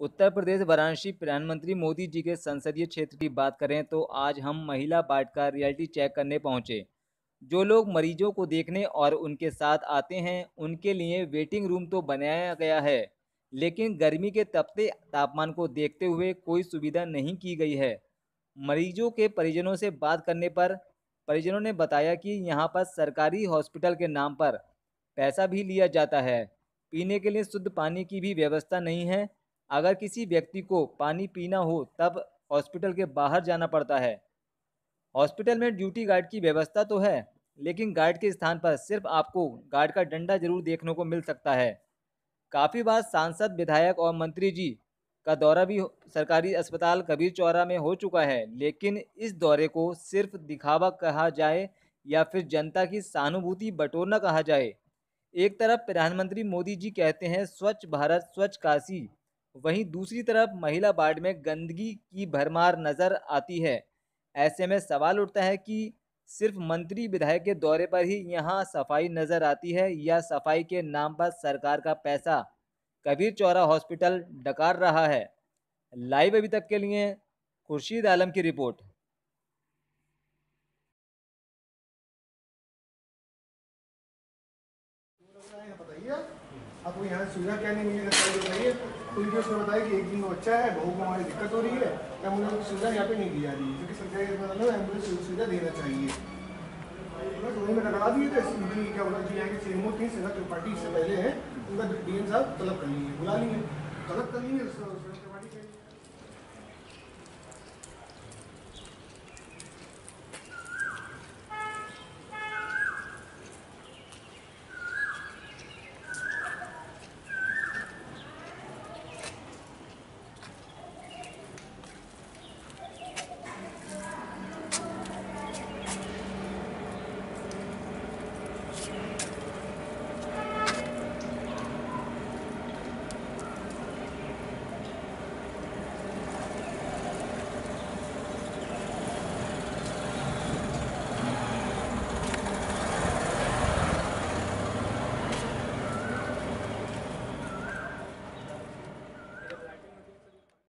उत्तर प्रदेश वाराणसी प्रधानमंत्री मोदी जी के संसदीय क्षेत्र की बात करें तो आज हम महिला बाट का रियलिटी चेक करने पहुँचे। जो लोग मरीजों को देखने और उनके साथ आते हैं, उनके लिए वेटिंग रूम तो बनाया गया है, लेकिन गर्मी के तपते तापमान को देखते हुए कोई सुविधा नहीं की गई है। मरीजों के परिजनों से बात करने पर परिजनों ने बताया कि यहाँ पर सरकारी हॉस्पिटल के नाम पर पैसा भी लिया जाता है। पीने के लिए शुद्ध पानी की भी व्यवस्था नहीं है अगर किसी व्यक्ति को पानी पीना हो, तब हॉस्पिटल के बाहर जाना पड़ता है। हॉस्पिटल में ड्यूटी गार्ड की व्यवस्था तो है, लेकिन गार्ड के स्थान पर सिर्फ़ आपको गार्ड का डंडा ज़रूर देखने को मिल सकता है। काफ़ी बार सांसद, विधायक और मंत्री जी का दौरा भी सरकारी अस्पताल कबीर चौरा में हो चुका है, लेकिन इस दौरे को सिर्फ़ दिखावा कहा जाए या फिर जनता की सहानुभूति बटोरना कहा जाए। एक तरफ़ प्रधानमंत्री मोदी जी कहते हैं, स्वच्छ भारत, स्वच्छ काशी वहीं दूसरी तरफ़ महिला वार्ड में गंदगी की भरमार नज़र आती है। ऐसे में सवाल उठता है कि सिर्फ़ मंत्री विधायक के दौरे पर ही यहाँ सफ़ाई नज़र आती है या सफ़ाई के नाम पर सरकार का पैसा? कबीर चौरा हॉस्पिटल, डकार रहा है। लाइव अभी तक के लिए खुर्शीद आलम की रिपोर्ट। आपको यहाँ सुविधा क्या नहीं बताइए तो मुझे उसने बताया कि एक दिन वो अच्छा है बहू को हमारी दिक्कत हो रही है एंबुलेंस की सुविधा यहाँ पे नहीं दी जा रही है। क्योंकि सरकार के मतलब एंबुलेंस सुविधा देना चाहिए। बस वहीं में लगा दिए थे इनकी क्या बोला जी, यहाँ के सी एम ओ थी सेना त्रिपाठी इससे पहले हैं, उनका डी एम साहब तलब कर लिए, बुला लिए। तलब कर लिए